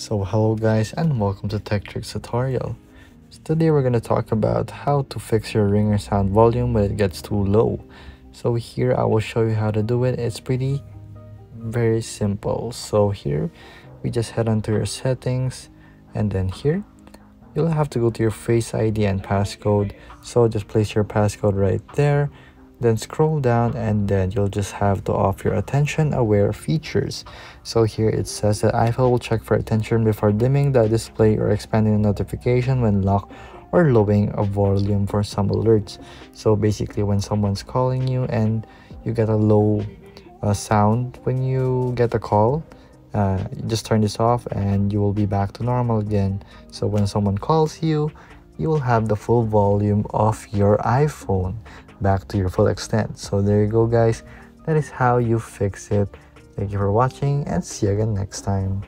So hello guys and welcome to Tech Tricks tutorial. So today we're going to talk about how to fix your ringer sound volume when it gets too low. So here I will show you how to do it. It's pretty very simple. So here we just head onto your settings and then here you'll have to go to your face ID and passcode. So just place your passcode right there then scroll down and then you'll just have to off your attention aware features. So here it says that iPhone will check for attention before dimming the display or expanding the notification when locked or lowering a volume for some alerts. So basically when someone's calling you and you get a low uh, sound when you get a call uh, just turn this off and you will be back to normal again. So when someone calls you you will have the full volume of your iPhone back to your full extent. So there you go guys. That is how you fix it. Thank you for watching and see you again next time.